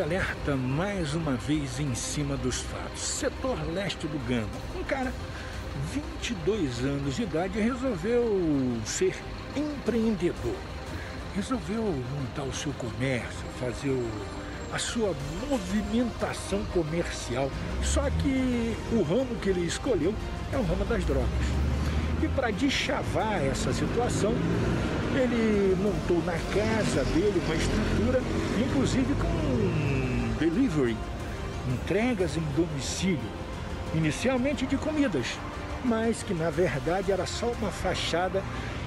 Alerta mais uma vez em cima dos fatos. Setor leste do Gama. Um cara, 22 anos de idade, resolveu ser empreendedor. Resolveu montar o seu comércio, fazer o, a sua movimentação comercial. Só que o ramo que ele escolheu é o ramo das drogas. E para deschavar essa situação, ele montou na casa dele uma estrutura, inclusive com delivery, entregas em domicílio, inicialmente de comidas, mas que na verdade era só uma fachada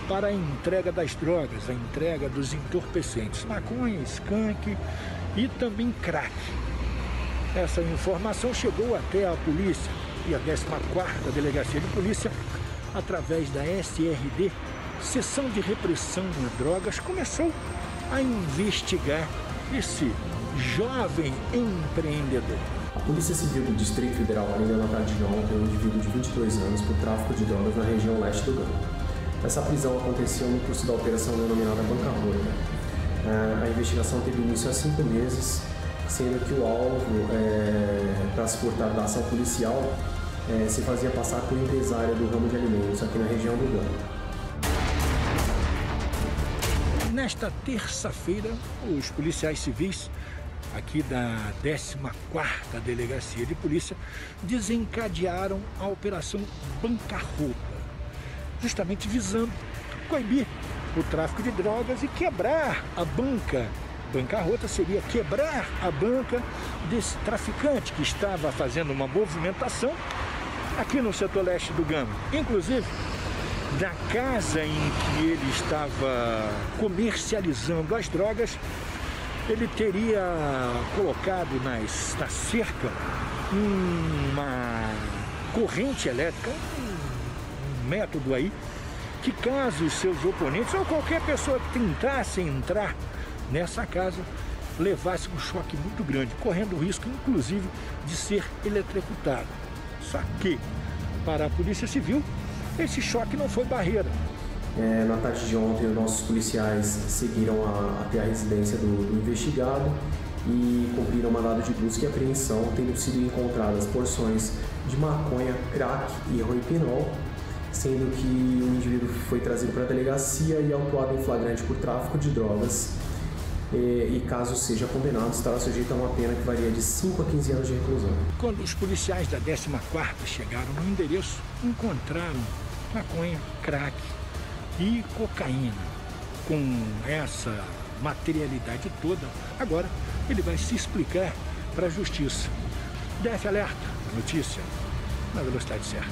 para a entrega das drogas, a entrega dos entorpecentes, maconha, skunk e também crack. Essa informação chegou até a polícia e a 14ª Delegacia de Polícia, através da SRD, Seção de Repressão de Drogas, começou a investigar esse jovem empreendedor. A Polícia Civil do Distrito Federal prendeu na tarde de ontem um indivíduo de 22 anos por tráfico de drogas na região leste do Gama. Essa prisão aconteceu no curso da operação denominada Bancarrota. É, a investigação teve início há cinco meses, sendo que o alvo é, para se furtar da ação policial é, se fazia passar por empresária do ramo de alimentos aqui na região do Gama. Nesta terça-feira, os policiais civis aqui da 14ª Delegacia de Polícia desencadearam a Operação Bancarrota, justamente visando coibir o tráfico de drogas e quebrar a banca. Bancarrota seria quebrar a banca desse traficante que estava fazendo uma movimentação aqui no setor leste do Gama. Inclusive, da casa em que ele estava comercializando as drogas, ele teria colocado nas, na cerca uma corrente elétrica, um método aí, que caso os seus oponentes ou qualquer pessoa que tentasse entrar nessa casa levasse um choque muito grande, correndo o risco, inclusive, de ser eletrocutado. Só que, para a Polícia Civil, esse choque não foi barreira. É, na tarde de ontem, nossos policiais seguiram a, até a residência do, do investigado e cumpriram mandado de busca e apreensão, tendo sido encontradas porções de maconha, crack e roipinol, sendo que o indivíduo foi trazido para a delegacia e autuado em flagrante por tráfico de drogas. E, e, caso seja condenado, estará sujeito a uma pena que varia de 5 a 15 anos de reclusão. Quando os policiais da 14ª chegaram no endereço, encontraram maconha, crack e cocaína. Com essa materialidade toda, agora ele vai se explicar para a justiça. DF Alerta, notícia na velocidade certa.